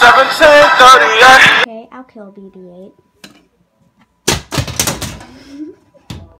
1738. Okay, I'll kill BB-8.